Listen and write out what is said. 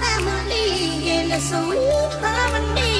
harmony in the soul harmony